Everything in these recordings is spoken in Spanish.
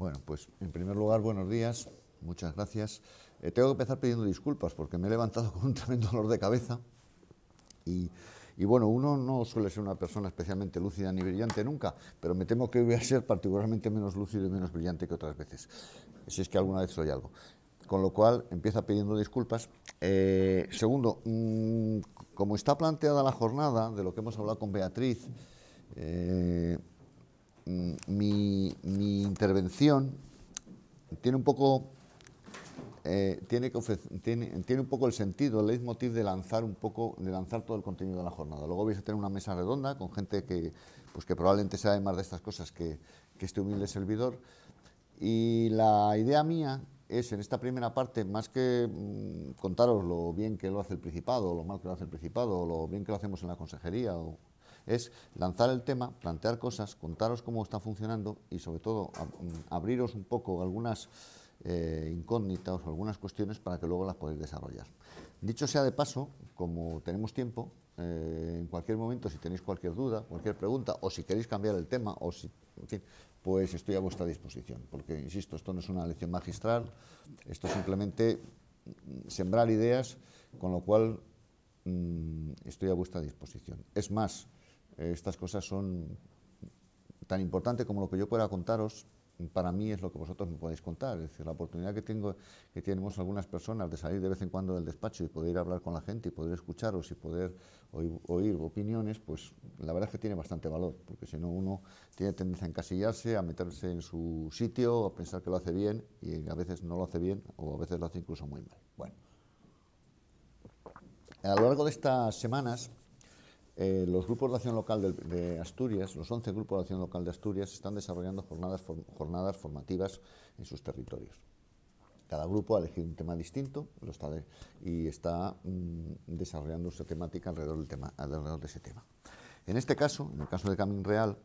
Bueno, pues en primer lugar, buenos días, muchas gracias. Eh, tengo que empezar pidiendo disculpas porque me he levantado con un tremendo dolor de cabeza y, bueno, uno no suele ser una persona especialmente lúcida ni brillante nunca, pero me temo que voy a ser particularmente menos lúcido y menos brillante que otras veces, si es que alguna vez soy algo. Con lo cual, empieza pidiendo disculpas. Eh, segundo, mmm, como está planteada la jornada, de lo que hemos hablado con Beatriz, eh, mm, mi, mi, intervención tiene un poco eh, tiene, tiene, tiene, un poco el sentido, el leitmotiv de lanzar un poco, de lanzar todo el contenido de la jornada. Luego vais a tener una mesa redonda con gente que, pues que probablemente sabe más de estas cosas que, que este humilde servidor. Y la idea mía es en esta primera parte, más que mmm, contaros lo bien que lo hace el Principado, lo mal que lo hace el Principado, o lo bien que lo hacemos en la Consejería, es lanzar el tema, plantear cosas, contaros cómo está funcionando y sobre todo ab abriros un poco algunas eh, incógnitas o algunas cuestiones para que luego las podáis desarrollar. Dicho sea de paso, como tenemos tiempo, eh, en cualquier momento, si tenéis cualquier duda, cualquier pregunta, o si queréis cambiar el tema, o si, en fin, pues estoy a vuestra disposición, porque, insisto, esto no es una lección magistral, esto es simplemente sembrar ideas, con lo cual mmm, estoy a vuestra disposición. Es más, estas cosas son tan importantes como lo que yo pueda contaros, para mí es lo que vosotros me podéis contar. Es decir, la oportunidad que, tengo, que tenemos algunas personas de salir de vez en cuando del despacho y poder hablar con la gente y poder escucharos y poder oír, oír opiniones, pues la verdad es que tiene bastante valor, porque si no uno tiene tendencia a encasillarse, a meterse en su sitio, a pensar que lo hace bien y a veces no lo hace bien o a veces lo hace incluso muy mal. Bueno, a lo largo de estas semanas eh, los grupos de acción local de, Asturias, los 11 grupos de acción local de Asturias, están desarrollando jornadas, for, jornadas formativas en sus territorios. Cada grupo ha elegido un tema distinto y está mmm, desarrollando su temática alrededor, del tema, alrededor de ese tema. En este caso, en el caso de Camin Real,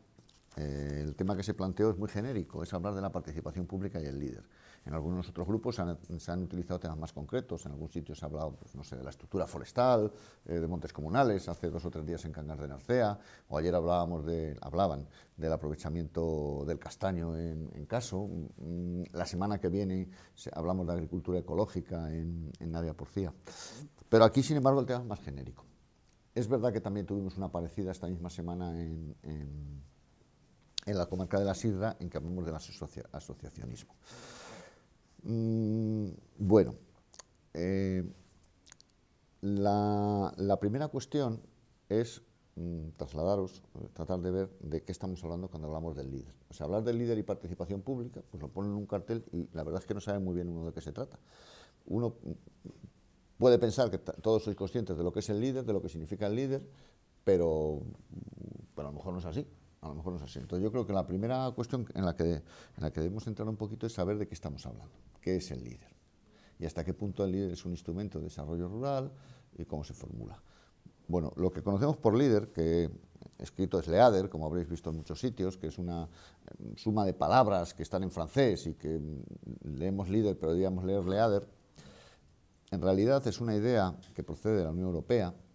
eh, el tema que se planteó es muy genérico, es hablar de la participación pública y el líder. En algunos otros grupos se han, se han, utilizado temas más concretos. En algún sitio se ha hablado, pues, no sé, de la estructura forestal, eh, de montes comunales, hace dos o tres días en Cangas de Narcea, o ayer hablábamos de, hablaban del aprovechamiento del castaño en, en Caso. Mm, la semana que viene hablamos de agricultura ecológica en, en Navia Porcía. Pero aquí, sin embargo, el tema es más genérico. Es verdad que también tuvimos una parecida esta misma semana en, en, en la comarca de la Sidra, en que hablamos del asocia asociacionismo. Mm, bueno, eh, la, primera cuestión es mm, trasladaros, tratar de ver de qué estamos hablando cuando hablamos del líder. O sea, hablar del líder y participación pública, pues lo ponen en un cartel y la verdad es que no sabe muy bien uno de qué se trata. Uno puede pensar que todos sois conscientes de lo que es el líder, de lo que significa el líder, pero, pero a lo mejor no es así a lo mejor no es así. Entonces yo creo que la primera cuestión en la que, en la que debemos entrar un poquito es saber de qué estamos hablando, qué es el líder y hasta qué punto el líder es un instrumento de desarrollo rural y cómo se formula. Bueno, lo que conocemos por líder, que escrito es leader, como habréis visto en muchos sitios, que es una suma de palabras que están en francés y que leemos líder, pero deberíamos leer leader, en realidad es una idea que procede de la Unión Europea, Mm,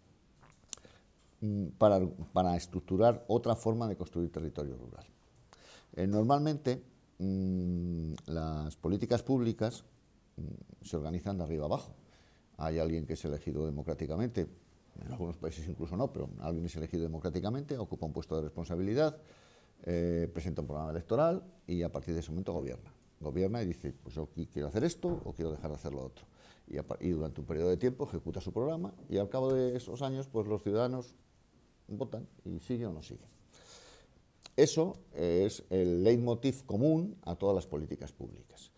para, para, estructurar otra forma de construir territorio rural. Eh, normalmente mmm, las políticas públicas mmm, se organizan de arriba abajo. Hay alguien que es elegido democráticamente, en algunos países incluso no, pero alguien es elegido democráticamente, ocupa un puesto de responsabilidad, eh, presenta un programa electoral y a partir de ese momento gobierna. Gobierna y dice, pues yo quiero hacer esto o quiero dejar de hacer lo otro. Y, y durante un periodo de tiempo ejecuta su programa y al cabo de esos años, pues los ciudadanos votan y sigue o no sigue. Eso es el leitmotiv común a todas las políticas públicas.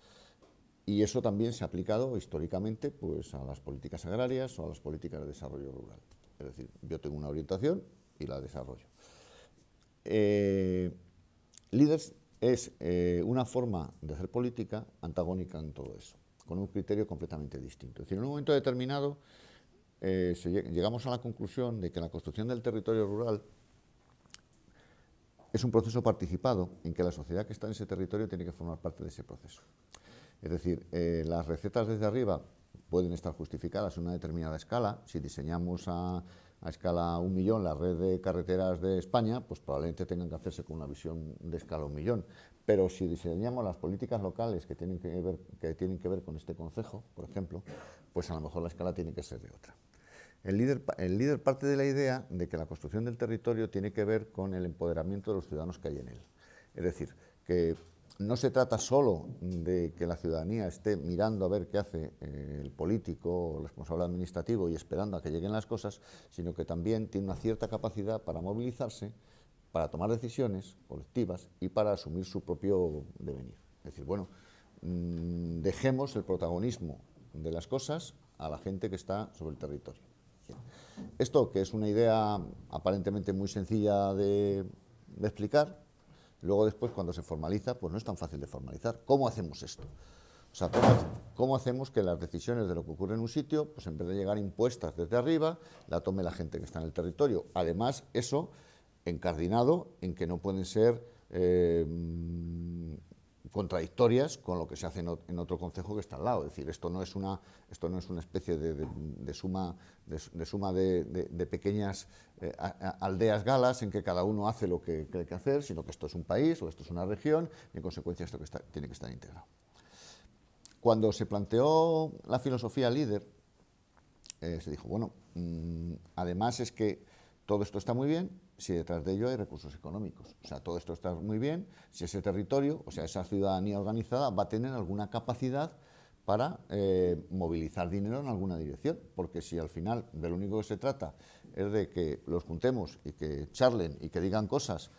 Y eso también se ha aplicado históricamente pues, a las políticas agrarias o a las políticas de desarrollo rural. Es decir, yo tengo una orientación y la desarrollo. Eh, Líderes es eh, una forma de hacer política antagónica en todo eso, con un criterio completamente distinto. Es decir, en un momento determinado eh, llegamos a la conclusión de que la construcción del territorio rural es un proceso participado en que la sociedad que está en ese territorio tiene que formar parte de ese proceso. Es decir, eh, las recetas desde arriba pueden estar justificadas en una determinada escala. Si diseñamos a a escala un millón la red de carreteras de España, pues probablemente tengan que hacerse con una visión de escala un millón. Pero si diseñamos las políticas locales que tienen que ver, que tienen que ver con este concejo, por ejemplo, pues a lo mejor la escala tiene que ser de otra. El líder, parte de la idea de que la construcción del territorio tiene que ver con el empoderamiento de los ciudadanos que hay en él. Es decir, que no se trata solo de que la ciudadanía esté mirando a ver qué hace eh, el político o el responsable administrativo y esperando a que lleguen las cosas, sino que también tiene una cierta capacidad para movilizarse, para tomar decisiones colectivas y para asumir su propio devenir. Es decir, bueno, mm, dejemos el protagonismo de las cosas a la gente que está sobre el territorio. Esto, que es una idea aparentemente muy sencilla de, explicar, luego después cuando se formaliza, pues no es tan fácil de formalizar. ¿Cómo hacemos esto? O sea, ¿cómo, hacemos que las decisiones de lo que ocurre en un sitio, pues en vez de llegar impuestas desde arriba, la tome la gente que está en el territorio? Además, eso encardinado en que no pueden ser eh, contradictorias con lo que se hace en, otro concejo que está al lado. Es decir, esto no es una, esto no es una especie de, suma, de, suma de, pequeñas eh, aldeas galas en que cada uno hace lo que cree que hacer, sino que esto es un país o esto es una región y en consecuencia esto tiene que estar integrado. Cuando se planteó la filosofía líder, eh, se dijo, bueno, mm, además es que todo esto está muy bien, si detrás de ello hay recursos económicos. O sea, todo esto está muy bien si ese territorio, o sea, esa ciudadanía organizada va a tener alguna capacidad para eh, movilizar dinero en alguna dirección, porque si al final de lo único que se trata es de que los juntemos y que charlen y que digan cosas,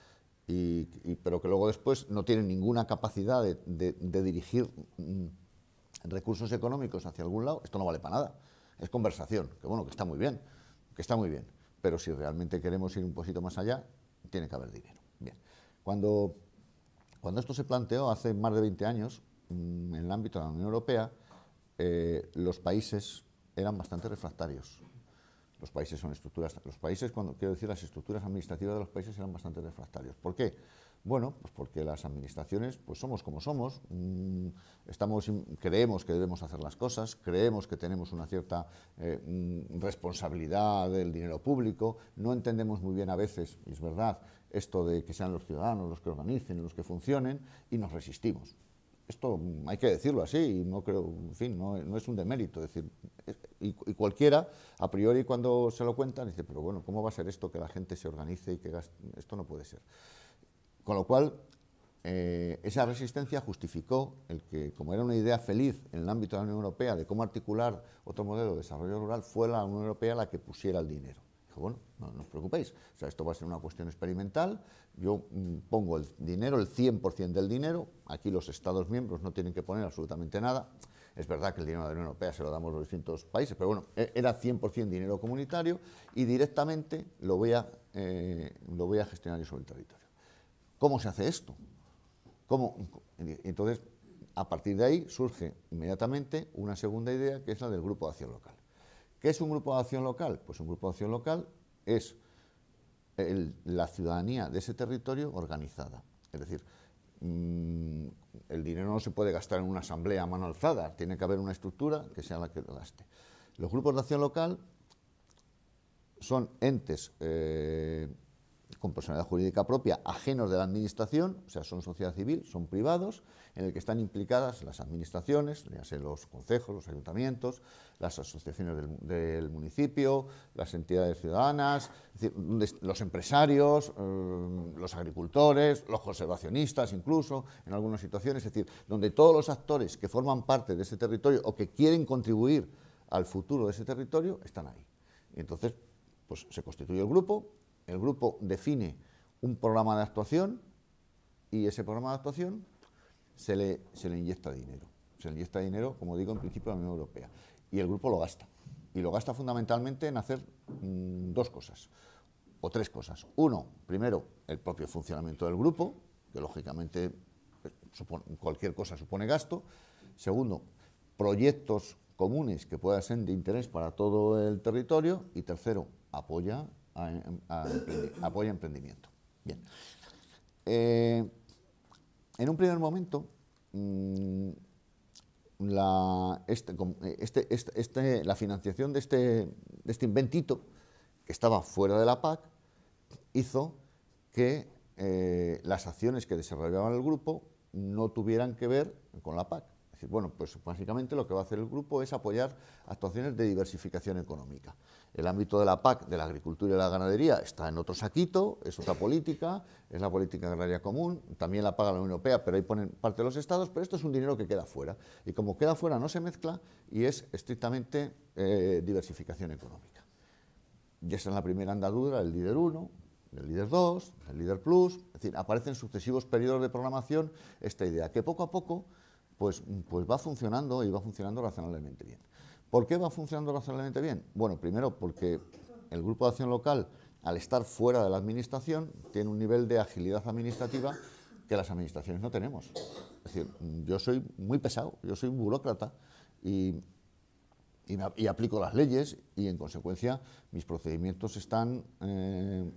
y, pero que luego después no tienen ninguna capacidad de, dirigir mm, recursos económicos hacia algún lado, esto no vale para nada. Es conversación, que bueno, que está muy bien, que está muy bien pero si realmente queremos ir un poquito más allá, tiene que haber dinero. Bien. Cuando, cuando esto se planteó hace más de 20 años, mm, en el ámbito de la Unión Europea, eh, los países eran bastante refractarios. Los países son estructuras, los países, cuando quiero decir las estructuras administrativas de los países eran bastante refractarios. ¿Por qué? Bueno, pues porque las administraciones pues somos como somos, mm, estamos, creemos que debemos hacer las cosas, creemos que tenemos una cierta eh, mm, responsabilidad del dinero público, no entendemos muy bien a veces, y es verdad, esto de que sean los ciudadanos los que organicen, los que funcionen, y nos resistimos. Esto mm, hay que decirlo así, y no creo, en fin, no, es un demérito. decir, y, cualquiera, a priori, cuando se lo cuentan, dice, pero bueno, ¿cómo va a ser esto que la gente se organice y que gaste? Esto no puede ser. Con lo cual, eh, esa resistencia justificó el que, como era una idea feliz en el ámbito de la Unión Europea de cómo articular otro modelo de desarrollo rural, fue la Unión Europea la que pusiera el dinero. Dijo, bueno, no, os preocupéis, o sea, esto va a ser una cuestión experimental, yo mm, pongo el dinero, el 100% del dinero, aquí los Estados miembros no tienen que poner absolutamente nada, es verdad que el dinero de la Unión Europea se lo damos a los distintos países, pero bueno, e, era 100% dinero comunitario y directamente lo voy a, eh, lo voy a gestionar yo sobre el territorio. ¿Cómo se hace esto? Entonces, a partir de ahí surge inmediatamente una segunda idea que es la del grupo de acción local. ¿Qué es un grupo de acción local? Pues un grupo de acción local es la ciudadanía de ese territorio organizada. Es decir, mm, el dinero no se puede gastar en una asamblea a mano alzada, tiene que haber una estructura que sea la que lo gaste. Los grupos de acción local son entes eh, con personalidad jurídica propia, ajenos de la administración, o sea, son sociedad civil, son privados, en el que están implicadas las administraciones, ya sea los consejos, los ayuntamientos, las asociaciones del, municipio, las entidades ciudadanas, los empresarios, eh, los agricultores, los conservacionistas incluso, en algunas situaciones, es decir, donde todos los actores que forman parte de ese territorio o que quieren contribuir al futuro de ese territorio están ahí. Y entonces, pues se constituye el grupo, el grupo define un programa de actuación y ese programa de actuación se le, inyecta dinero. Se le inyecta dinero, como digo, en principio a la Unión Europea. Y el grupo lo gasta. Y lo gasta fundamentalmente en hacer mm, dos cosas, o tres cosas. Uno, primero, el propio funcionamiento del grupo, que lógicamente eh, cualquier cosa supone gasto. Segundo, proyectos comunes que puedan ser de interés para todo el territorio. Y tercero, apoya apoya emprendimiento. Bien. Eh, en un primer momento, mm, la, este, este, este, la financiación de este, inventito que estaba fuera de la PAC, hizo que eh, las acciones que desarrollaba el grupo no tuvieran que ver con la PAC. Bueno, pues básicamente lo que va a hacer el grupo es apoyar actuaciones de diversificación económica. El ámbito de la PAC, de la agricultura y la ganadería, está en otro saquito, es otra política, es la política agraria común, también la paga la Unión Europea, pero ahí ponen parte de los estados, pero esto es un dinero que queda fuera. Y como queda fuera no se mezcla y es estrictamente eh, diversificación económica. Y esa es la primera andadura, el líder 1, el líder 2, el líder plus, es decir, aparecen en sucesivos periodos de programación esta idea, que poco a poco pues, pues va funcionando y va funcionando razonablemente bien. ¿Por qué va funcionando razonablemente bien? Bueno, primero porque el Grupo de Acción Local, al estar fuera de la Administración, tiene un nivel de agilidad administrativa que las administraciones no tenemos. Es decir, yo soy muy pesado, yo soy burócrata y, aplico las leyes y, en consecuencia, mis procedimientos están eh,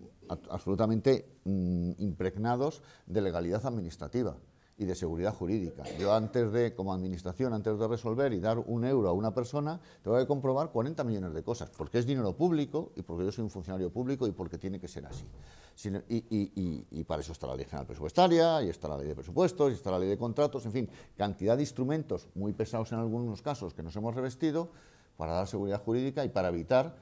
absolutamente mm, impregnados de legalidad administrativa y de seguridad jurídica. Yo antes de, como administración, antes de resolver y dar un euro a una persona, tengo que comprobar 40 millones de cosas, porque es dinero público y porque yo soy un funcionario público y porque tiene que ser así. Y, para eso está la ley general presupuestaria, y está la ley de presupuestos, y está la ley de contratos, en fin, cantidad de instrumentos muy pesados en algunos casos que nos hemos revestido para dar seguridad jurídica y para evitar,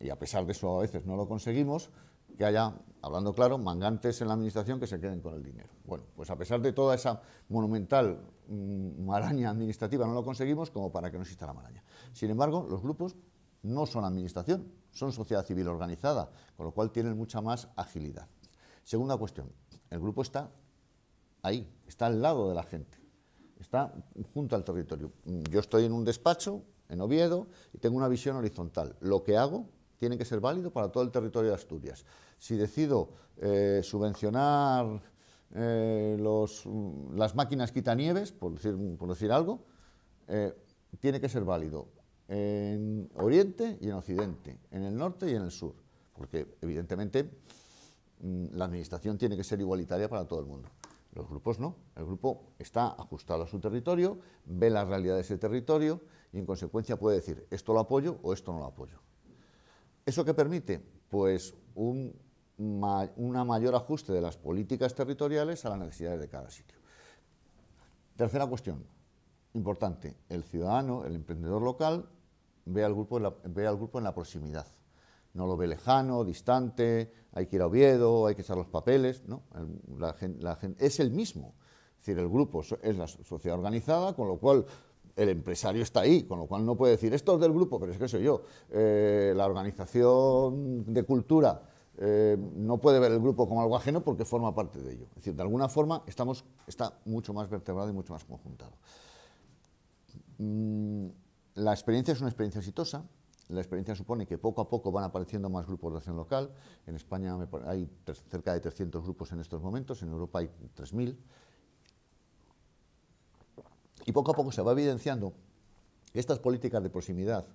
y a pesar de eso a veces no lo conseguimos, que haya, hablando claro, mangantes en la administración que se queden con el dinero. Bueno, pues a pesar de toda esa monumental mm, maraña administrativa no lo conseguimos como para que no exista la maraña. Sin embargo, los grupos no son administración, son sociedad civil organizada, con lo cual tienen mucha más agilidad. Segunda cuestión, el grupo está ahí, está al lado de la gente, está junto al territorio. Yo estoy en un despacho, en Oviedo, y tengo una visión horizontal. Lo que hago tiene que ser válido para todo el territorio de Asturias. Si decido eh, subvencionar eh, las máquinas quitanieves, por decir, por decir algo, eh, tiene que ser válido en Oriente y en Occidente, en el norte y en el sur, porque evidentemente mm, la administración tiene que ser igualitaria para todo el mundo. Los grupos no. El grupo está ajustado a su territorio, ve la realidad de ese territorio y en consecuencia puede decir esto lo apoyo o esto no lo apoyo. ¿Eso qué permite? Pues un, una mayor ajuste de las políticas territoriales a las necesidades de cada sitio. Tercera cuestión, importante, el ciudadano, el emprendedor local, ve al grupo en la, ve al grupo en la proximidad. No lo ve lejano, distante, hay que ir a Oviedo, hay que echar los papeles, ¿no? La, es el mismo. Es decir, el grupo es la sociedad organizada, con lo cual el empresario está ahí, con lo cual no puede decir, esto es del grupo, pero es que soy yo. Eh, la organización de cultura eh, no puede ver el grupo como algo ajeno porque forma parte de ello. Es decir, de alguna forma estamos, está mucho más vertebrado y mucho más conjuntado. Mm, la experiencia es una experiencia exitosa. La experiencia supone que poco a poco van apareciendo más grupos de acción local. En España hay cerca de 300 grupos en estos momentos, en Europa hay 3.000. Y poco a poco se va evidenciando que estas políticas de proximidad,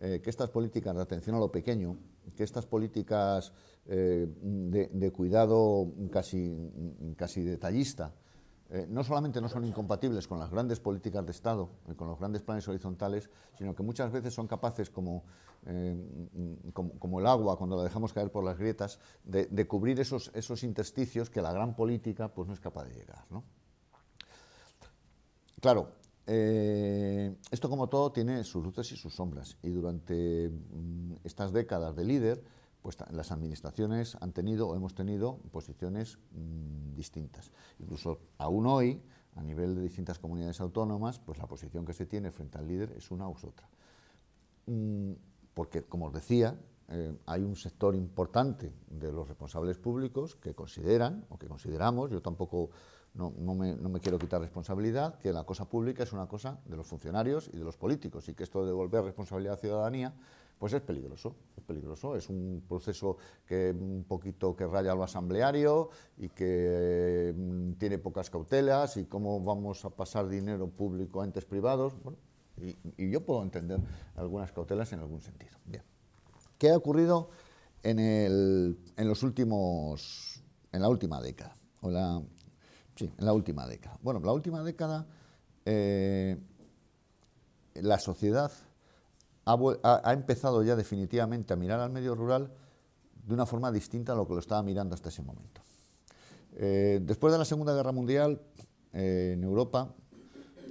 eh, que estas políticas de atención a lo pequeño, que estas políticas eh, de, cuidado casi, casi detallista, eh, no solamente no son incompatibles con las grandes políticas de Estado, con los grandes planes horizontales, sino que muchas veces son capaces, como, como, el agua cuando la dejamos caer por las grietas, de, cubrir esos, esos intersticios que la gran política pues, no es capaz de llegar. ¿no? Claro, eh, esto como todo tiene sus luces y sus sombras y durante mm, estas décadas de líder, pues las administraciones han tenido o hemos tenido posiciones mm, distintas. Incluso aún hoy, a nivel de distintas comunidades autónomas, pues la posición que se tiene frente al líder es una u otra. Mm, porque, como os decía, eh, hay un sector importante de los responsables públicos que consideran, o que consideramos, yo tampoco no, me, quiero quitar responsabilidad, que la cosa pública es una cosa de los funcionarios y de los políticos y que esto de devolver responsabilidad a la ciudadanía pues es peligroso, es peligroso, es un proceso que un poquito que raya lo asambleario y que mm, tiene pocas cautelas y cómo vamos a pasar dinero público a entes privados, y, yo puedo entender algunas cautelas en algún sentido. Bien. ¿Qué ha ocurrido en, el, en los últimos, en la última década? O la, Sí, en la última década. Bueno, en la última década eh, la sociedad ha, empezado ya definitivamente a mirar al medio rural de una forma distinta a lo que lo estaba mirando hasta ese momento. Eh, después de la Segunda Guerra Mundial, eh, en Europa,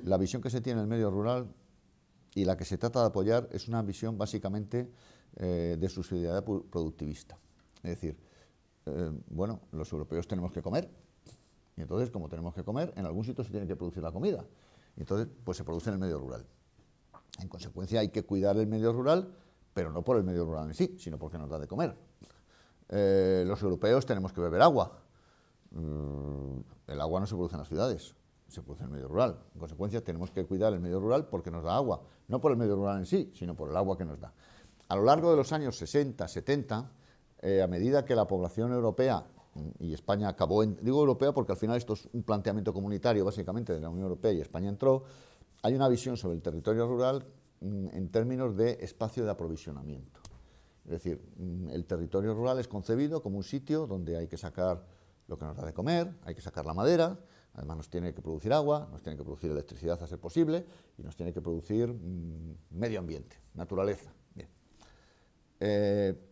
la visión que se tiene en el medio rural y la que se trata de apoyar es una visión básicamente de subsidiariedad productivista. Es decir, bueno, los europeos tenemos que comer, y entonces, como tenemos que comer, en algún sitio se tiene que producir la comida. Y entonces, pues se produce en el medio rural. En consecuencia, hay que cuidar el medio rural, pero no por el medio rural en sí, sino porque nos da de comer. los europeos tenemos que beber agua, Mm, el agua no se produce en las ciudades, se produce en el medio rural. En consecuencia, tenemos que cuidar el medio rural porque nos da agua, no por el medio rural en sí, sino por el agua que nos da. A lo largo de los años 60, 70, eh, a medida que la población europea, y España acabó, en, digo europea porque al final esto es un planteamiento comunitario básicamente de la Unión Europea y España entró, hay una visión sobre el territorio rural mm, en términos de espacio de aprovisionamiento. Es decir, el territorio rural es concebido como un sitio donde hay que sacar lo que nos da de comer, hay que sacar la madera, además nos tiene que producir agua, nos tiene que producir electricidad a ser posible y nos tiene que producir mm, medio ambiente, naturaleza. Eh,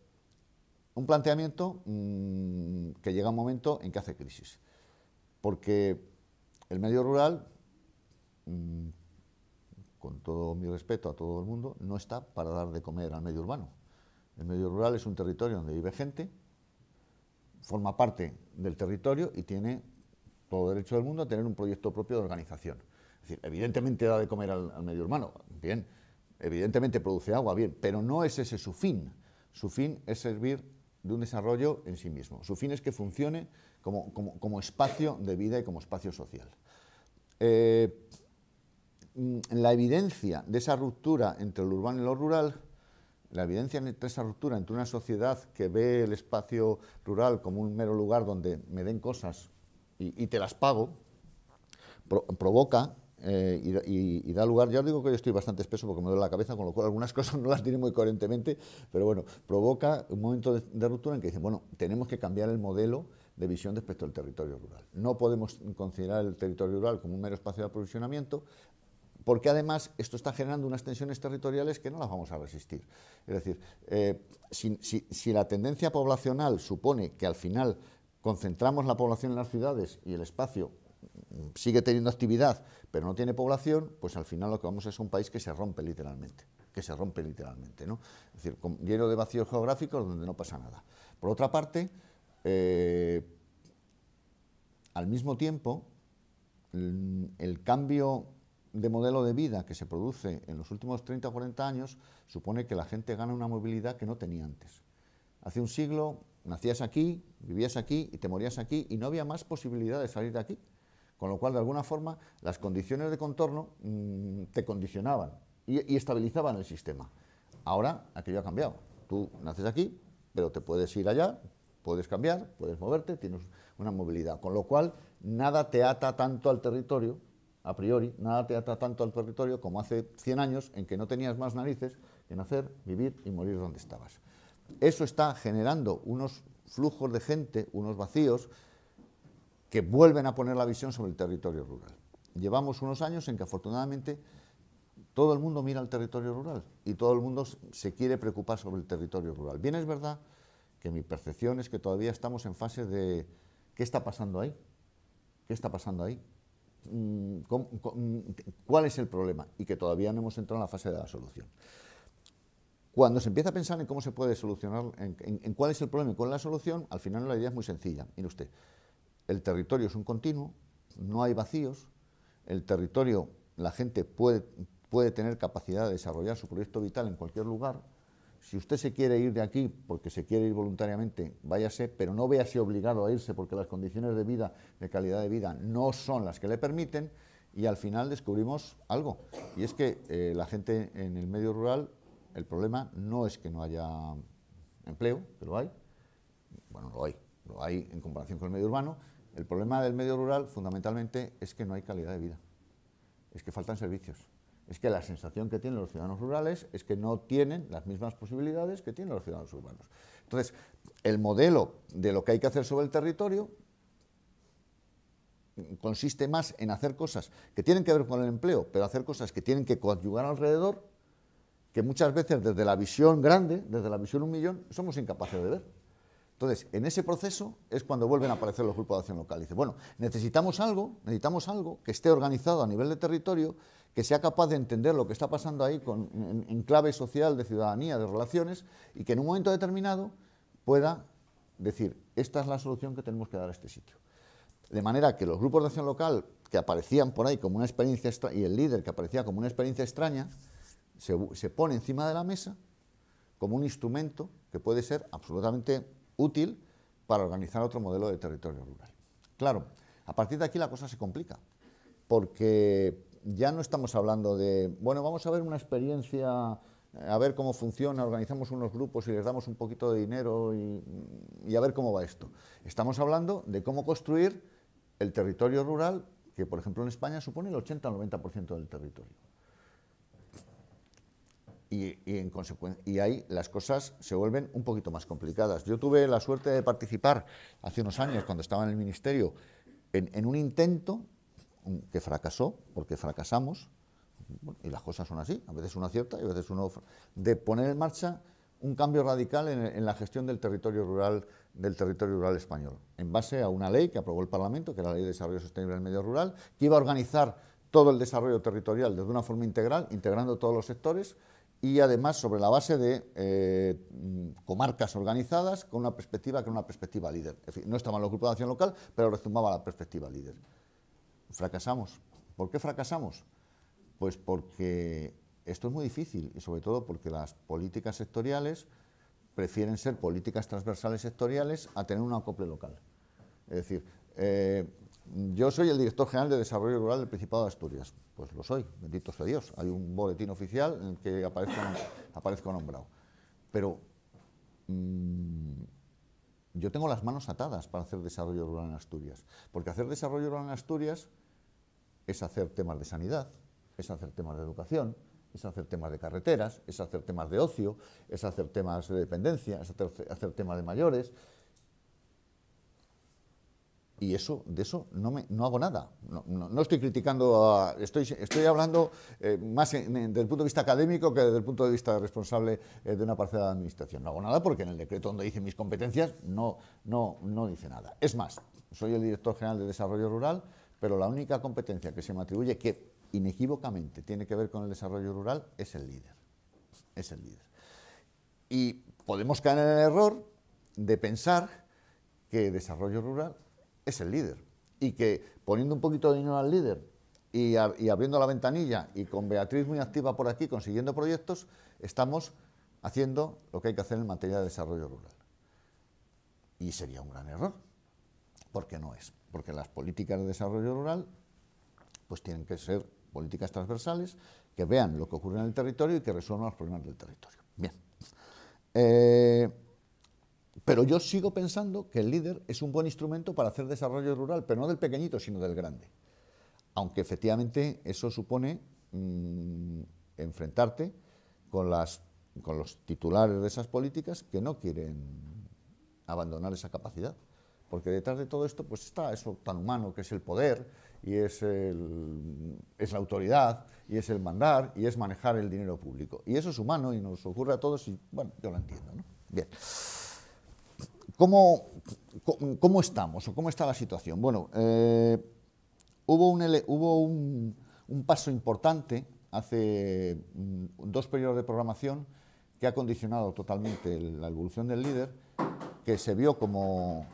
un planteamiento mm, que llega un momento en que hace crisis, porque el medio rural, mm, con todo mi respeto a todo el mundo, no está para dar de comer al medio urbano. El medio rural es un territorio donde vive gente, forma parte del territorio y tiene todo derecho del mundo a tener un proyecto propio de organización. Es decir, evidentemente da de comer al, medio humano, bien, evidentemente produce agua, bien, pero no es ese su fin. Su fin es servir de un desarrollo en sí mismo. Su fin es que funcione como, espacio de vida y como espacio social. Eh, la evidencia de esa ruptura entre lo urbano y lo rural la evidencia entre esa ruptura entre una sociedad que ve el espacio rural como un mero lugar donde me den cosas y, te las pago, provoca eh, y, da lugar, ya os digo que yo estoy bastante espeso porque me duele la cabeza, con lo cual algunas cosas no las diré muy coherentemente, pero bueno, provoca un momento de, ruptura en que dicen, bueno, tenemos que cambiar el modelo de visión respecto al territorio rural. No podemos considerar el territorio rural como un mero espacio de aprovisionamiento, porque además esto está generando unas tensiones territoriales que no las vamos a resistir. Es decir, eh, si, la tendencia poblacional supone que al final concentramos la población en las ciudades y el espacio sigue teniendo actividad, pero no tiene población, pues al final lo que vamos es un país que se rompe literalmente, que se rompe literalmente, ¿no? Es decir, lleno de vacíos geográficos donde no pasa nada. Por otra parte, eh, al mismo tiempo, el cambio de modelo de vida que se produce en los últimos 30 o 40 años supone que la gente gana una movilidad que no tenía antes. Hace un siglo nacías aquí, vivías aquí y te morías aquí y no había más posibilidad de salir de aquí. Con lo cual, de alguna forma, las condiciones de contorno mm, te condicionaban y, y estabilizaban el sistema. Ahora aquello ha cambiado. Tú naces aquí, pero te puedes ir allá, puedes cambiar, puedes moverte, tienes una movilidad. Con lo cual, nada te ata tanto al territorio a priori, nada te ata tanto al territorio como hace 100 años en que no tenías más narices que nacer, vivir y morir donde estabas. Eso está generando unos flujos de gente, unos vacíos, que vuelven a poner la visión sobre el territorio rural. Llevamos unos años en que afortunadamente todo el mundo mira al territorio rural y todo el mundo se quiere preocupar sobre el territorio rural. Bien es verdad que mi percepción es que todavía estamos en fase de ¿qué está pasando ahí? ¿Qué está pasando ahí? Mm, mm, cuál es el problema y que todavía no hemos entrado en la fase de la solución. Cuando se empieza a pensar en cómo se puede solucionar, en, cuál es el problema y cuál es la solución, al final la idea es muy sencilla. Mire usted, el territorio es un continuo, no hay vacíos, el territorio, la gente puede, puede tener capacidad de desarrollar su proyecto vital en cualquier lugar, si usted se quiere ir de aquí porque se quiere ir voluntariamente, váyase, pero no véase obligado a irse porque las condiciones de vida, de calidad de vida, no son las que le permiten y al final descubrimos algo. Y es que eh, la gente en el medio rural, el problema no es que no haya empleo, que lo hay, bueno, lo hay, lo hay en comparación con el medio urbano, el problema del medio rural fundamentalmente es que no hay calidad de vida, es que faltan servicios es que la sensación que tienen los ciudadanos rurales es que no tienen las mismas posibilidades que tienen los ciudadanos urbanos. Entonces, el modelo de lo que hay que hacer sobre el territorio consiste más en hacer cosas que tienen que ver con el empleo, pero hacer cosas que tienen que coadyugar alrededor, que muchas veces desde la visión grande, desde la visión un millón, somos incapaces de ver. Entonces, en ese proceso es cuando vuelven a aparecer los grupos de acción local. Dice, bueno, necesitamos algo, necesitamos algo que esté organizado a nivel de territorio, que sea capaz de entender lo que está pasando ahí en, clave social, de ciudadanía, de relaciones, y que en un momento determinado pueda decir, esta es la solución que tenemos que dar a este sitio. De manera que los grupos de acción local que aparecían por ahí como una experiencia y el líder que aparecía como una experiencia extraña, se pone encima de la mesa como un instrumento que puede ser absolutamente útil para organizar otro modelo de territorio rural. Claro, a partir de aquí la cosa se complica, porque ya no estamos hablando de, bueno, vamos a ver una experiencia, a ver cómo funciona, organizamos unos grupos y les damos un poquito de dinero y, a ver cómo va esto. Estamos hablando de cómo construir el territorio rural, que por ejemplo en España supone el 80 o 90% del territorio. Y, en y ahí las cosas se vuelven un poquito más complicadas. Yo tuve la suerte de participar hace unos años, cuando estaba en el Ministerio, en un intento que fracasó, porque fracasamos, y las cosas son así, a veces uno acierta y a veces uno... de poner en marcha un cambio radical en, la gestión del territorio rural del territorio rural español, en base a una ley que aprobó el Parlamento, que era la Ley de Desarrollo Sostenible del Medio Rural, que iba a organizar todo el desarrollo territorial de una forma integral, integrando todos los sectores, y además sobre la base de eh, comarcas organizadas con una perspectiva que era una perspectiva líder. no estaban los grupos de acción local, pero rezumbaba la perspectiva líder fracasamos. ¿Por qué fracasamos? Pues porque esto es muy difícil y sobre todo porque las políticas sectoriales prefieren ser políticas transversales sectoriales a tener un acople local. Es decir, eh, yo soy el director general de Desarrollo Rural del Principado de Asturias. Pues lo soy, bendito sea Dios. Hay un boletín oficial en el que aparezco, nombrado. Pero mm, yo tengo las manos atadas para hacer desarrollo rural en Asturias. Porque hacer desarrollo rural en Asturias es hacer temas de sanidad, es hacer temas de educación, es hacer temas de carreteras, es hacer temas de ocio, es hacer temas de dependencia, es hacer, temas de mayores. Y eso, de eso no, hago nada. No, estoy criticando, estoy, estoy hablando eh, más desde el punto de vista académico que desde el punto de vista responsable eh, de una parcela de administración. No hago nada porque en el decreto donde dice mis competencias no, no, no dice nada. Es más, soy el director general de Desarrollo Rural pero la única competencia que se me atribuye, que inequívocamente tiene que ver con el desarrollo rural, es el líder. Es el líder. Y podemos caer en el error de pensar que desarrollo rural es el líder y que poniendo un poquito de dinero al líder y, abriendo la ventanilla y con Beatriz muy activa por aquí consiguiendo proyectos, estamos haciendo lo que hay que hacer en materia de desarrollo rural. Y sería un gran error, porque no es porque las políticas de desarrollo rural pues tienen que ser políticas transversales que vean lo que ocurre en el territorio y que resuelvan los problemas del territorio. Bien. Eh, pero yo sigo pensando que el líder es un buen instrumento para hacer desarrollo rural, pero no del pequeñito, sino del grande. Aunque efectivamente eso supone mm, enfrentarte con, las, con los titulares de esas políticas que no quieren abandonar esa capacidad porque detrás de todo esto pues está eso tan humano que es el poder y es, es la autoridad y es el mandar y es manejar el dinero público. Y eso es humano y nos ocurre a todos y bueno, yo lo entiendo. ¿no? Bien. ¿Cómo, ¿Cómo, estamos o cómo está la situación? Bueno, eh, hubo, un, paso importante hace mm, dos periodos de programación que ha condicionado totalmente la evolución del líder, que se vio como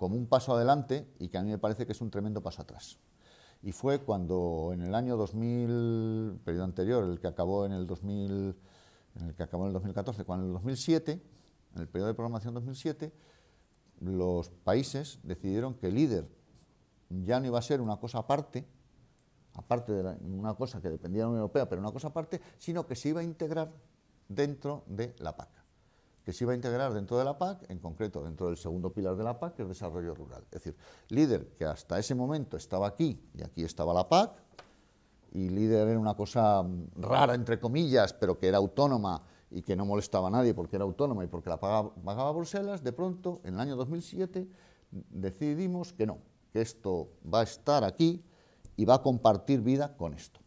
un paso adelante y que a mí me parece que es un tremendo paso atrás. Y fue cuando en el año 2000, periodo anterior, el que acabó en el 2000, en el que acabó en el 2014, cuando en el 2007, en el periodo de programación 2007, los países decidieron que el líder ya no iba a ser una cosa aparte, aparte de una cosa que dependía de la Unión Europea, pero una cosa aparte, sino que se iba a integrar dentro de la PAC que se iba a integrar dentro de la PAC, en concreto dentro del segundo pilar de la PAC, que es desarrollo rural. Es decir, líder que hasta ese momento estaba aquí y aquí estaba la PAC, y líder era una cosa rara, entre comillas, pero que era autónoma y que no molestaba a nadie porque era autónoma y porque la pagaba, pagaba Bruselas, de pronto, en el año 2007, decidimos que no, que esto va a estar aquí y va a compartir vida con esto.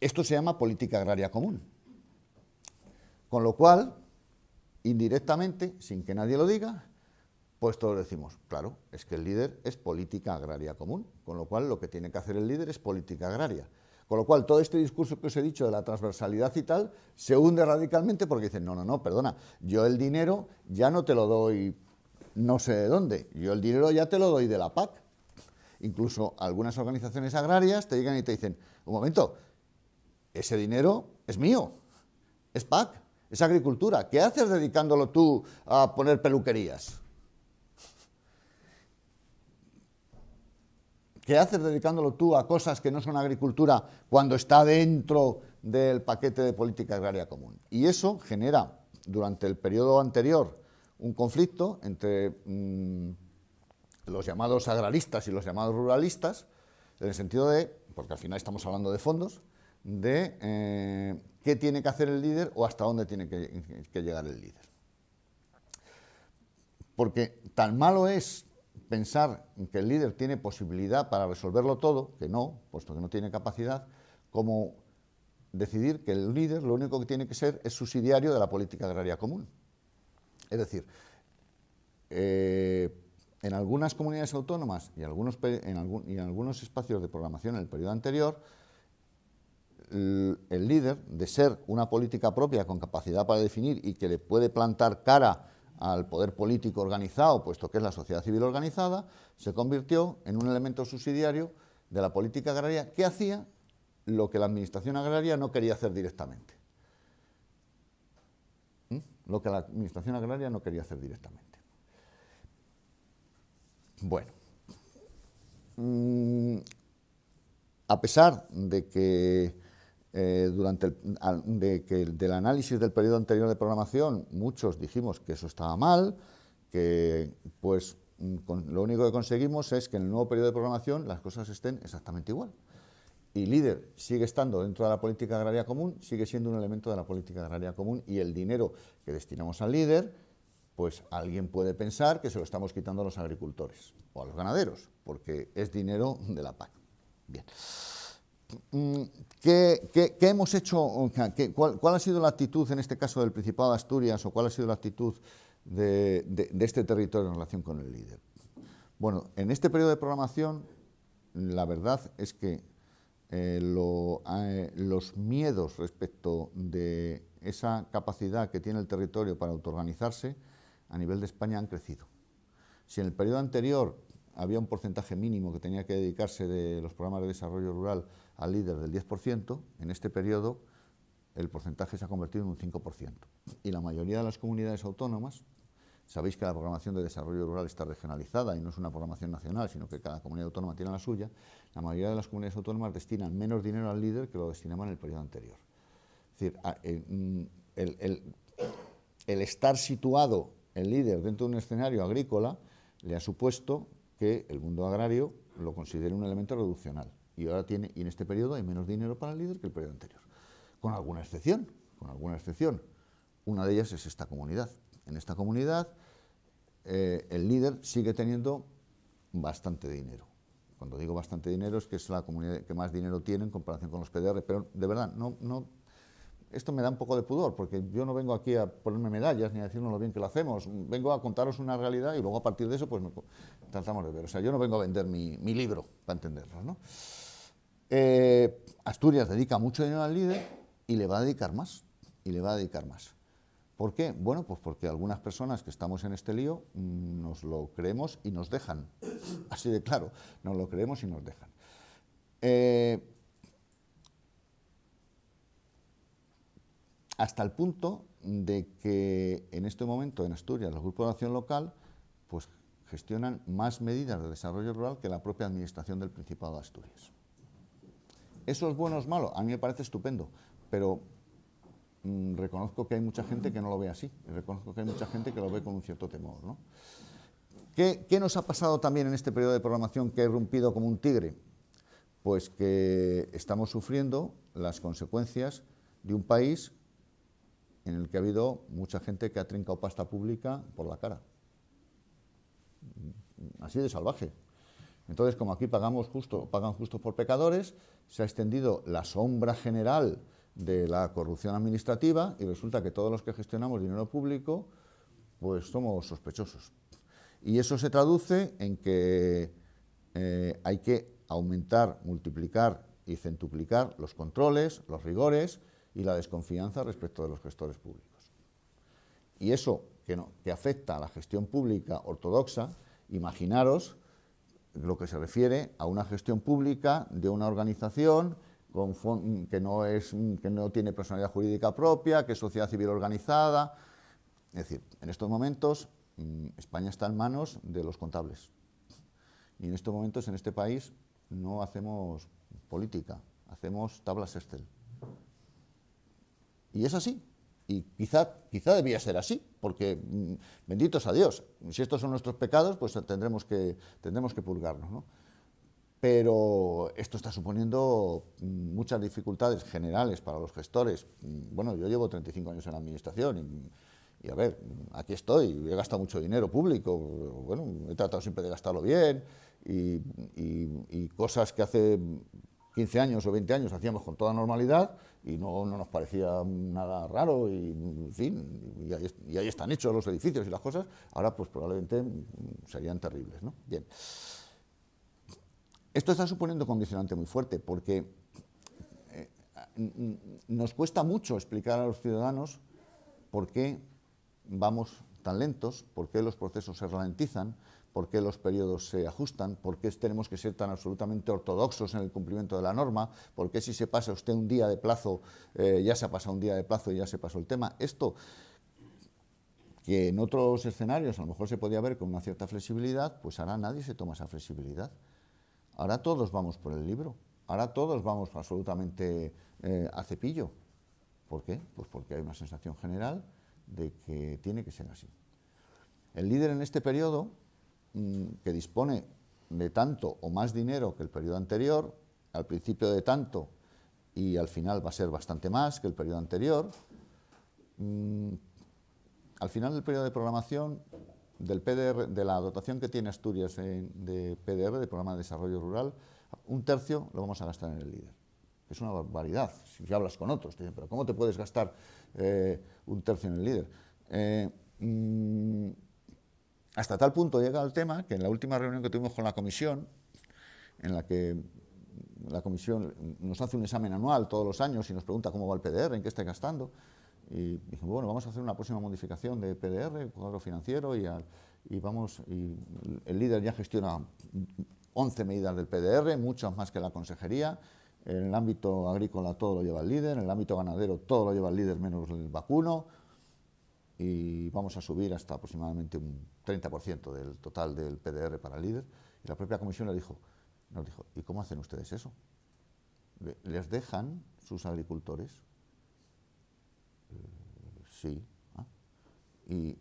Esto se llama política agraria común. Con lo cual, indirectamente, sin que nadie lo diga, pues todos decimos, claro, es que el líder es política agraria común, con lo cual lo que tiene que hacer el líder es política agraria. Con lo cual, todo este discurso que os he dicho de la transversalidad y tal, se hunde radicalmente porque dicen, no, no, no, perdona, yo el dinero ya no te lo doy no sé de dónde, yo el dinero ya te lo doy de la PAC. Incluso algunas organizaciones agrarias te llegan y te dicen, un momento, ese dinero es mío, es PAC, es agricultura, ¿qué haces dedicándolo tú a poner peluquerías? ¿Qué haces dedicándolo tú a cosas que no son agricultura cuando está dentro del paquete de política agraria común? Y eso genera, durante el periodo anterior, un conflicto entre mm, los llamados agraristas y los llamados ruralistas, en el sentido de, porque al final estamos hablando de fondos, de eh, qué tiene que hacer el líder o hasta dónde tiene que llegar el líder. Porque tan malo es pensar que el líder tiene posibilidad para resolverlo todo, que no, puesto que no tiene capacidad, como decidir que el líder lo único que tiene que ser es subsidiario de la política agraria común. Es decir, eh, en algunas comunidades autónomas y, en algunos espacios de programación en el periodo anterior, el, el líder, de ser una política propia con capacidad para definir y que le puede plantar cara al poder político organizado, puesto que es la sociedad civil organizada, se convirtió en un elemento subsidiario de la política agraria que hacía lo que la administración agraria no quería hacer directamente. ¿Mm? Lo que la administración agraria no quería hacer directamente. Bueno, mm, a pesar de que eh, durante el, de que del análisis del periodo anterior de programación, muchos dijimos que eso estaba mal, que pues mm, lo único que conseguimos es que en el nuevo periodo de programación las cosas estén exactamente igual. Y líder sigue estando dentro de la política agraria común, sigue siendo un elemento de la política agraria común y el dinero que destinamos al líder, pues alguien puede pensar que se lo estamos quitando a los agricultores o a los ganaderos, porque es dinero de la PAC. Bien. Mm, ¿Qué, hemos hecho? cuál, ha sido la actitud en este caso del Principado de Asturias o cuál ha sido la actitud de, este territorio en relación con el líder? Bueno, en este periodo de programación, la verdad es que eh, eh, los miedos respecto de esa capacidad que tiene el territorio para autoorganizarse a nivel de España han crecido. Si en el periodo anterior había un porcentaje mínimo que tenía que dedicarse de los programas de desarrollo rural al líder del 10%, en este periodo el porcentaje se ha convertido en un 5%. Y la mayoría de las comunidades autónomas, sabéis que la programación de desarrollo rural está regionalizada y no es una programación nacional, sino que cada comunidad autónoma tiene la suya, la mayoría de las comunidades autónomas destinan menos dinero al líder que lo destinaban en el periodo anterior. Es decir, mm, el, el estar situado el líder dentro de un escenario agrícola le ha supuesto que el mundo agrario lo considere un elemento reduccional y ahora tiene, y en este periodo hay menos dinero para el líder que el periodo anterior. Con alguna excepción, con alguna excepción. Una de ellas es esta comunidad. En esta comunidad eh, el líder sigue teniendo bastante dinero. Cuando digo bastante dinero es que es la comunidad que más dinero tiene en comparación con los PDR, pero de verdad, no, no, esto me da un poco de pudor, porque yo no vengo aquí a ponerme medallas ni a decirnos lo bien que lo hacemos, vengo a contaros una realidad y luego a partir de eso pues tratamos de ver. O sea, yo no vengo a vender mi, mi libro, para entenderlo, ¿no? Eh, Asturias dedica mucho dinero al líder y le va a dedicar más, y le va a dedicar más. ¿Por qué? Bueno, pues porque algunas personas que estamos en este lío mm, nos lo creemos y nos dejan. Así de claro, nos lo creemos y nos dejan. Eh, hasta el punto de que en este momento en Asturias los grupos de acción local pues gestionan más medidas de desarrollo rural que la propia administración del Principado de Asturias. ¿Eso es bueno o es malo? A mí me parece estupendo, pero mm, reconozco que hay mucha gente que no lo ve así, reconozco que hay mucha gente que lo ve con un cierto temor. ¿Qué, nos ha pasado también en este periodo de programación que ha irrumpido como un tigre? Pues que estamos sufriendo las consecuencias de un país en el que ha habido mucha gente que ha trincado pasta pública por la cara. Así de salvaje. Entonces, como aquí pagamos justo, pagan justo por pecadores, se ha extendido la sombra general de la corrupción administrativa y resulta que todos los que gestionamos dinero público pues somos sospechosos. Y eso se traduce en que eh, hay que aumentar, multiplicar y centuplicar los controles, los rigores y la desconfianza respecto de los gestores públicos. Y eso que afecta a la gestión pública ortodoxa, imaginaros lo que se refiere a una gestión pública de una organización que, no es, que no tiene personalidad jurídica propia, que es sociedad civil organizada. Es decir, en estos momentos mm, España está en manos de los contables. Y en estos momentos en este país no hacemos política, hacemos tablas Excel. Y es así. Y quizá, quizá debía ser así, porque mm, benditos a Dios. Si estos son nuestros pecados, pues tendremos que, tendremos que purgarnos. ¿no? Pero esto está suponiendo mm, muchas dificultades generales para los gestores. Mm, bueno, yo llevo 35 años en la administración y, y a ver, aquí estoy, he gastado mucho dinero público, bueno, he tratado siempre de gastarlo bien y, y cosas que hace 15 años o 20 años hacíamos con toda normalidad y no, nos parecía nada raro y, en fin, y ahí, están hechos los edificios y las cosas, ahora pues probablemente serían terribles. ¿no? Bien. Esto está suponiendo un condicionante muy fuerte porque eh, nos cuesta mucho explicar a los ciudadanos por qué vamos tan lentos, por qué los procesos se ralentizan, por qué los periodos se ajustan, por qué tenemos que ser tan absolutamente ortodoxos en el cumplimiento de la norma, por qué si se pasa usted un día de plazo, eh, ya se ha pasado un día de plazo y ya se pasó el tema. Esto, que en otros escenarios a lo mejor se podía ver con una cierta flexibilidad, pues ahora nadie se toma esa flexibilidad. Ahora todos vamos por el libro, ahora todos vamos absolutamente eh, a cepillo. ¿Por qué? Pues porque hay una sensación general de que tiene que ser así. El líder en este periodo que dispone de tanto o más dinero que el periodo anterior, al principio de tanto y al final va a ser bastante más que el periodo anterior. Mm, al final del periodo de programación del PDR, de la dotación que tiene Asturias de PDR, de Programa de Desarrollo Rural, un tercio lo vamos a gastar en el líder. Es una barbaridad. Si hablas con otros, te dicen, pero ¿cómo te puedes gastar eh, un tercio en el líder? Eh, mm, hasta tal punto llega el tema que en la última reunión que tuvimos con la comisión, en la que la comisión nos hace un examen anual todos los años y nos pregunta cómo va el PDR, en qué está gastando, y dijimos, bueno, vamos a hacer una próxima modificación de PDR, cuadro financiero, y, y el líder ya gestiona 11 medidas del PDR, muchas más que la consejería, en el ámbito agrícola todo lo lleva el líder, en el ámbito ganadero todo lo lleva el líder menos el vacuno, y vamos a subir hasta aproximadamente un 30% del total del PDR para líder. Y la propia comisión le dijo, nos dijo, ¿y cómo hacen ustedes eso? ¿Les dejan sus agricultores? Eh, sí. ¿ah? Y,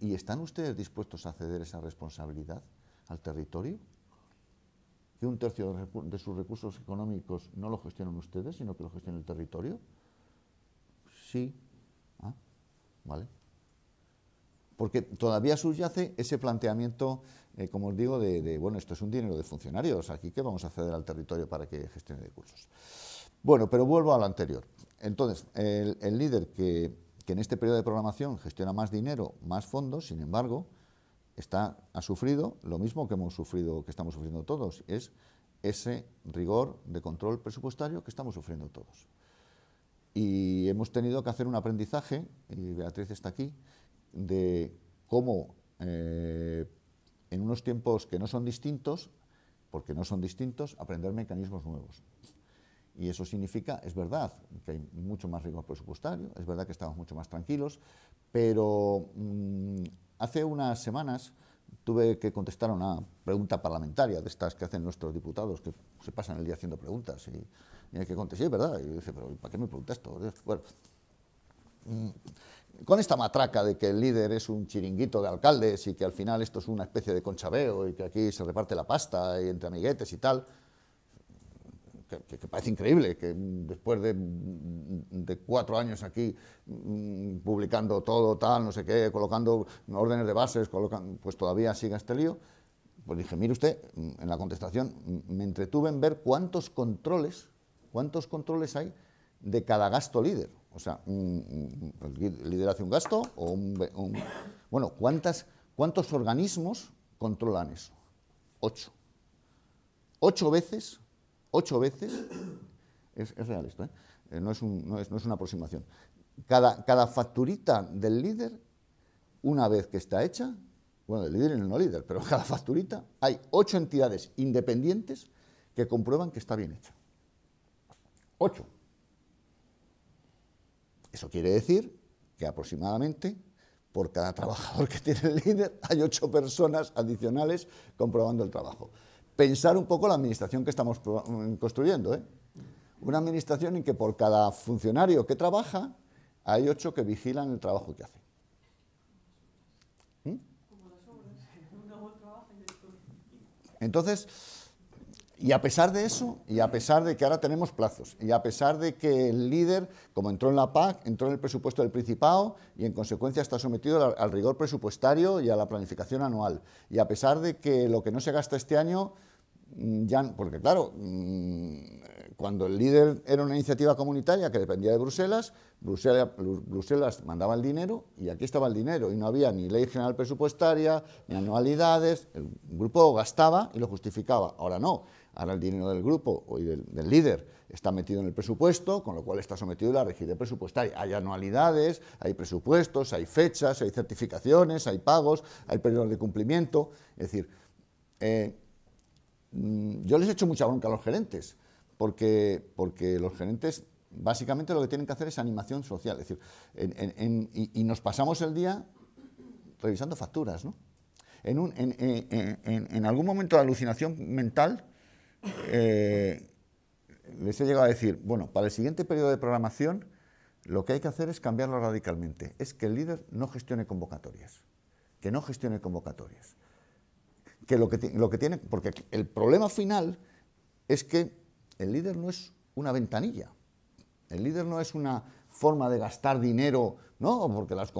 y, están ustedes dispuestos a ceder esa responsabilidad al territorio? ¿Que un tercio de sus recursos económicos no lo gestionan ustedes, sino que lo gestiona el territorio? Sí. ¿Vale? Porque todavía subyace ese planteamiento, eh, como os digo, de, bueno, esto es un dinero de funcionarios, aquí que vamos a ceder al territorio para que gestione recursos. Bueno, pero vuelvo a lo anterior. Entonces, el, líder que, en este periodo de programación gestiona más dinero, más fondos, sin embargo, ha sufrido lo mismo que hemos sufrido, que estamos sufriendo todos, es ese rigor de control presupuestario que estamos sufriendo todos. Y hemos tenido que hacer un aprendizaje, y Beatriz está aquí, de cómo eh, en unos tiempos que no son distintos, porque no son distintos, aprender mecanismos nuevos. Y eso significa, es verdad, que hay mucho más rigor presupuestario, es verdad que estamos mucho más tranquilos, pero mm, hace unas semanas tuve que contestar a una pregunta parlamentaria de estas que hacen nuestros diputados, que se pasan el día haciendo preguntas. Y, y hay que contestar, sí, ¿verdad? Y dice, pero ¿para qué me pregunta esto? Bueno, mm, con esta matraca de que el líder es un chiringuito de alcaldes y que al final esto es una especie de conchabeo y que aquí se reparte la pasta y entre amiguetes y tal, que, parece increíble que después de, de, cuatro años aquí mm, publicando todo, tal, no sé qué, colocando órdenes de bases, pues todavía siga este lío. Pues dije, mire usted, en la contestación me entretuve en ver cuántos controles ¿Cuántos controles hay de cada gasto líder? O sea, el líder hace un gasto o un... bueno, ¿cuántas, ¿cuántos organismos controlan eso? Ocho. Ocho veces, ocho veces, es, real esto, ¿eh? Eh, no, es es, una aproximación. Cada, cada facturita del líder, una vez que está hecha, bueno, del líder y el no líder, pero cada facturita, hay ocho entidades independientes que comprueban que está bien hecha. Ocho. Eso quiere decir que aproximadamente por cada trabajador que tiene el líder hay ocho personas adicionales comprobando el trabajo. Pensar un poco la administración que estamos construyendo. ¿eh? Una administración en que por cada funcionario que trabaja hay ocho que vigilan el trabajo que hace. ¿Mm? Entonces, y a pesar de eso, y a pesar de que ahora tenemos plazos, y a pesar de que el líder, como entró en la PAC, entró en el presupuesto del Principado y en consecuencia está sometido al, rigor presupuestario y a la planificación anual, y a pesar de que lo que no se gasta este año, mm, porque claro, mm, cuando el líder era una iniciativa comunitaria que dependía de Bruselas, Bruselas, Bruselas mandaba el dinero y aquí estaba el dinero y no había ni ley general presupuestaria, ni anualidades, el grupo gastaba y lo justificaba. Ahora no, Ahora el dinero del grupo o del, líder está metido en el presupuesto, con lo cual está sometido a la rigidez presupuestaria. Hay anualidades, hay presupuestos, hay fechas, hay certificaciones, hay pagos, hay periodos de cumplimiento. Es decir, eh, mm, yo les he hecho mucha bronca a los gerentes, porque, porque los gerentes básicamente lo que tienen que hacer es animación social. Es decir, y, nos pasamos el día revisando facturas, ¿no? En, en, algún momento de alucinación mental eh, les he llegado a decir, bueno, para el siguiente periodo de programación lo que hay que hacer es cambiarlo radicalmente. Es que el líder no gestione convocatorias, que no gestione convocatorias. Que lo que, lo que tiene, porque el problema final es que el líder no es una ventanilla, el líder no es una forma de gastar dinero, ¿no? Porque las,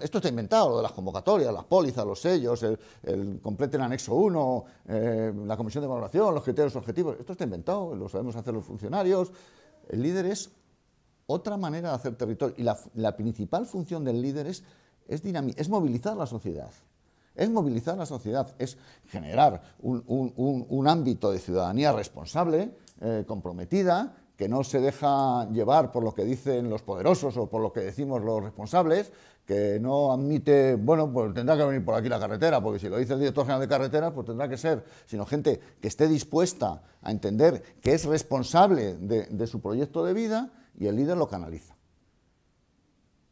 esto está inventado, lo de las convocatorias, las pólizas, los sellos, el, el complete anexo 1, eh, la comisión de valoración, los criterios objetivos, esto está inventado, lo sabemos hacer los funcionarios. El líder es otra manera de hacer territorio y la, principal función del líder es, es, es movilizar la sociedad. Es movilizar la sociedad, es generar un, un, un ámbito de ciudadanía responsable, eh, comprometida, que no se deja llevar por lo que dicen los poderosos o por lo que decimos los responsables, que no admite, bueno, pues tendrá que venir por aquí la carretera, porque si lo dice el director general de carreteras, pues tendrá que ser, sino gente que esté dispuesta a entender que es responsable de, su proyecto de vida y el líder lo canaliza.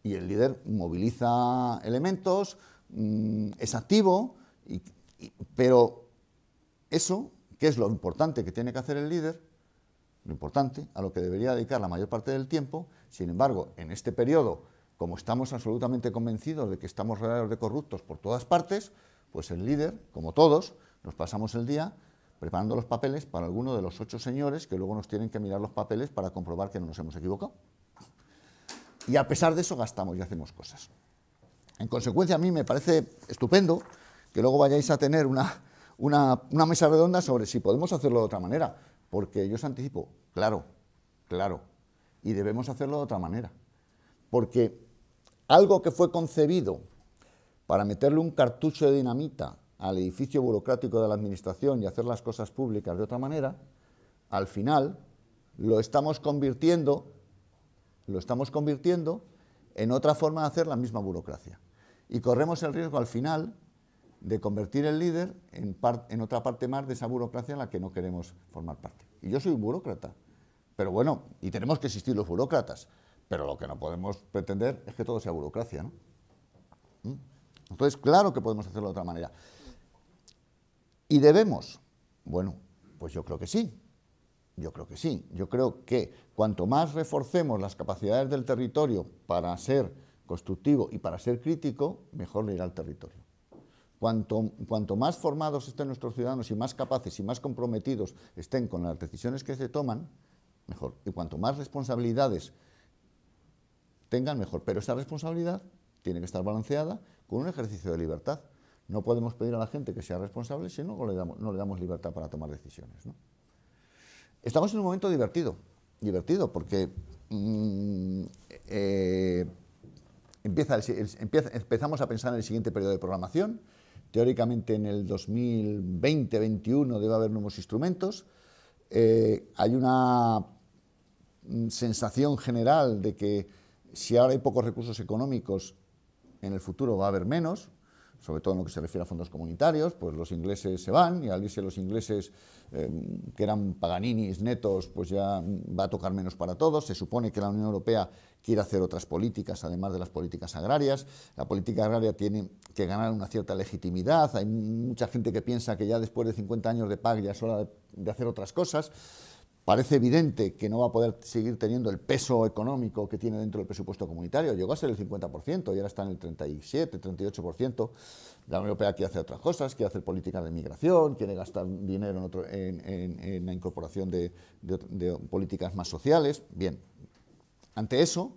Y el líder moviliza elementos, mm, es activo, pero eso, que es lo importante que tiene que hacer el líder, lo importante, a lo que debería dedicar la mayor parte del tiempo. Sin embargo, en este periodo, como estamos absolutamente convencidos de que estamos rodeados de corruptos por todas partes, pues el líder, como todos, nos pasamos el día preparando los papeles para alguno de los ocho señores que luego nos tienen que mirar los papeles para comprobar que no nos hemos equivocado. Y a pesar de eso gastamos y hacemos cosas. En consecuencia, a mí me parece estupendo que luego vayáis a tener una, una, una mesa redonda sobre si podemos hacerlo de otra manera porque yo os anticipo, claro, claro, y debemos hacerlo de otra manera. Porque algo que fue concebido para meterle un cartucho de dinamita al edificio burocrático de la Administración y hacer las cosas públicas de otra manera, al final lo estamos convirtiendo, lo estamos convirtiendo en otra forma de hacer la misma burocracia. Y corremos el riesgo al final de convertir el líder en, en, otra parte más de esa burocracia en la que no queremos formar parte. Y yo soy un burócrata, pero bueno, y tenemos que existir los burócratas, pero lo que no podemos pretender es que todo sea burocracia, ¿no? ¿Mm? Entonces, claro que podemos hacerlo de otra manera. ¿Y debemos? Bueno, pues yo creo que sí. Yo creo que sí. Yo creo que cuanto más reforcemos las capacidades del territorio para ser constructivo y para ser crítico, mejor le irá al territorio. Cuanto, más formados estén nuestros ciudadanos y más capaces y más comprometidos estén con las decisiones que se toman, mejor. Y cuanto más responsabilidades tengan, mejor. Pero esa responsabilidad tiene que estar balanceada con un ejercicio de libertad. No podemos pedir a la gente que sea responsable si no le damos, libertad para tomar decisiones. estamos en un momento divertido, divertido, porque mm, eh, empezamos a pensar en el siguiente periodo de programación. Teóricamente en el 2020-2021 debe haber nuevos instrumentos. Eh, hay una sensación general de que si ahora hay pocos recursos económicos, en el futuro va a haber menos sobre todo en lo que se refiere a fondos comunitarios, pues los ingleses se van y al irse los ingleses, eh, que eran paganinis netos, pues ya va a tocar menos para todos. Se supone que la Unión Europea quiere hacer otras políticas, además de las políticas agrarias. La política agraria tiene que ganar una cierta legitimidad. Hay mucha gente que piensa que ya después de 50 años de PAC ya es hora de hacer otras cosas. Parece evidente que no va a poder seguir teniendo el peso económico que tiene dentro del presupuesto comunitario. Llegó a ser el 50% y ahora está en el 37, 38%. La Unión Europea quiere hacer otras cosas, quiere hacer políticas de migración, quiere gastar dinero en, la incorporación de, políticas más sociales. Bien, ante eso,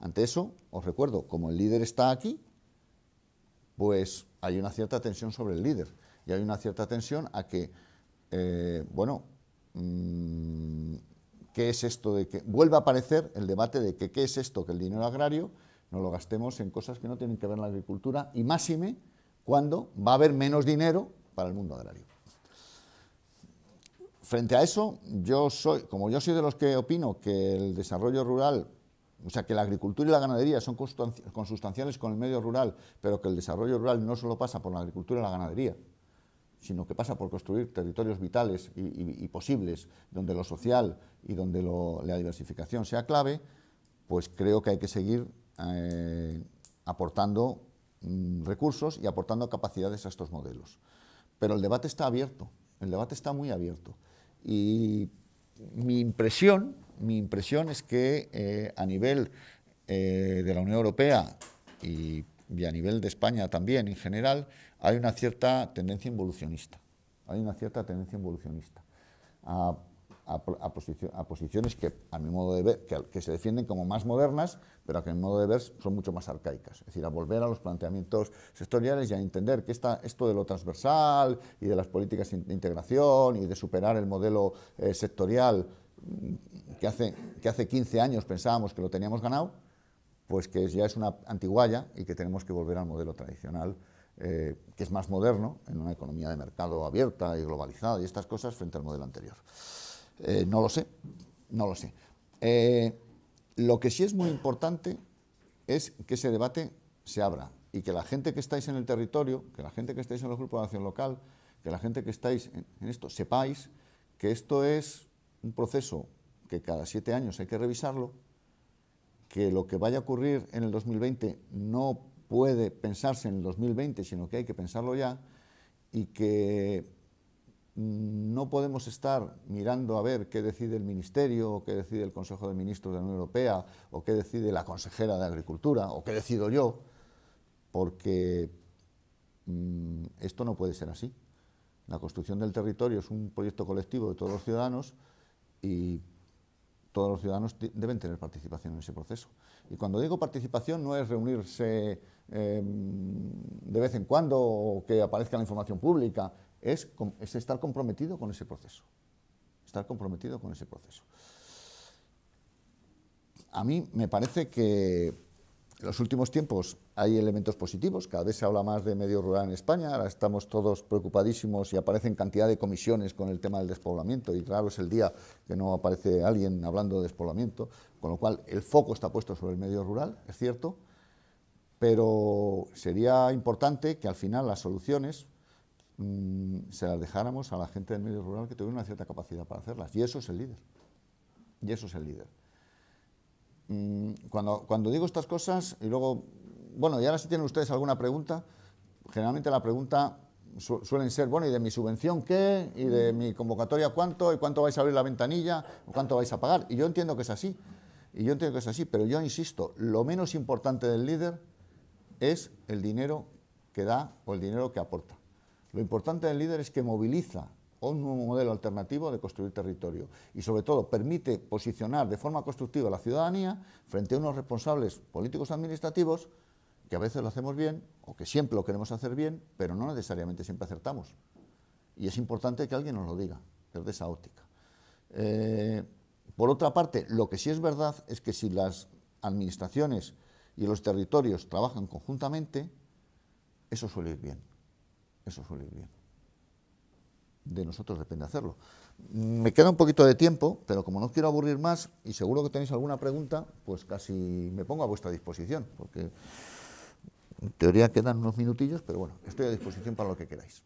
ante eso, os recuerdo, como el líder está aquí, pues hay una cierta tensión sobre el líder y hay una cierta tensión a que, eh, bueno, Mm, ¿qué es esto de que vuelva a aparecer el debate de que qué es esto que el dinero agrario no lo gastemos en cosas que no tienen que ver con la agricultura y máxime cuando va a haber menos dinero para el mundo agrario. Frente a eso, yo soy, como yo soy de los que opino que el desarrollo rural, o sea, que la agricultura y la ganadería son consustanciales con el medio rural, pero que el desarrollo rural no solo pasa por la agricultura y la ganadería, sino que pasa por construir territorios vitales y, posibles, donde lo social y donde la diversificación sea clave, pues creo que hay que seguir eh, aportando mm, recursos y aportando capacidades a estos modelos. Pero el debate está abierto, el debate está muy abierto. Y mi impresión, mi impresión es que eh, a nivel eh, de la Unión Europea y y a nivel de España también en general, hay una cierta tendencia involucionista. Hay una cierta tendencia involucionista a, posiciones que, a mi modo de ver, que, se defienden como más modernas, pero que a mi modo de ver son mucho más arcaicas. Es decir, a volver a los planteamientos sectoriales y a entender que esto de lo transversal y de las políticas de integración y de superar el modelo eh, sectorial mm, que hace, que hace 15 años pensábamos que lo teníamos ganado, pues que ya es una antiguaya y que tenemos que volver al modelo tradicional, eh, que es más moderno, en una economía de mercado abierta y globalizada y estas cosas, frente al modelo anterior. Eh, no lo sé, no lo sé. Eh, lo que sí es muy importante es que ese debate se abra y que la gente que estáis en el territorio, que la gente que estáis en los grupos de acción local, que la gente que estáis en esto, sepáis que esto es un proceso que cada siete años hay que revisarlo, que lo que vaya a ocurrir en el 2020 no puede pensarse en el 2020, sino que hay que pensarlo ya, y que no podemos estar mirando a ver qué decide el Ministerio, o qué decide el Consejo de Ministros de la Unión Europea, o qué decide la consejera de Agricultura, o qué decido yo, porque mm, esto no puede ser así. La construcción del territorio es un proyecto colectivo de todos los ciudadanos y todos los ciudadanos deben tener participación en ese proceso. Y cuando digo participación no es reunirse em, de vez en cuando o que aparezca la información pública, es, es estar comprometido con ese proceso. Estar comprometido con ese proceso. A mí me parece que en los últimos tiempos hay elementos positivos, cada vez se habla más de medio rural en España, ahora estamos todos preocupadísimos y aparecen cantidad de comisiones con el tema del despoblamiento. Y raro es el día que no aparece alguien hablando de despoblamiento, con lo cual el foco está puesto sobre el medio rural, es cierto, pero sería importante que al final las soluciones mm, se las dejáramos a la gente del medio rural que tuviera una cierta capacidad para hacerlas, y eso es el líder, y eso es el líder. Mm, cuando, cuando digo estas cosas, y luego, bueno, y ahora si tienen ustedes alguna pregunta, generalmente la pregunta suelen ser, bueno, ¿y de mi subvención qué? ¿Y de mi convocatoria cuánto? ¿Y cuánto vais a abrir la ventanilla? ¿O cuánto vais a pagar? Y yo entiendo que es así, y yo entiendo que es así, pero yo insisto, lo menos importante del líder es el dinero que da o el dinero que aporta. Lo importante del líder es que moviliza un nuevo modelo alternativo de construir territorio y sobre todo permite posicionar de forma constructiva a la ciudadanía frente a unos responsables políticos administrativos que a veces lo hacemos bien o que siempre lo queremos hacer bien, pero no necesariamente siempre acertamos. Y es importante que alguien nos lo diga, desde esa óptica. Eh, por otra parte, lo que sí es verdad es que si las administraciones y los territorios trabajan conjuntamente, eso suele ir bien. Eso suele ir bien. De nosotros depende hacerlo. Me queda un poquito de tiempo, pero como no quiero aburrir más y seguro que tenéis alguna pregunta, pues casi me pongo a vuestra disposición, porque en teoría quedan unos minutillos, pero bueno, estoy a disposición para lo que queráis.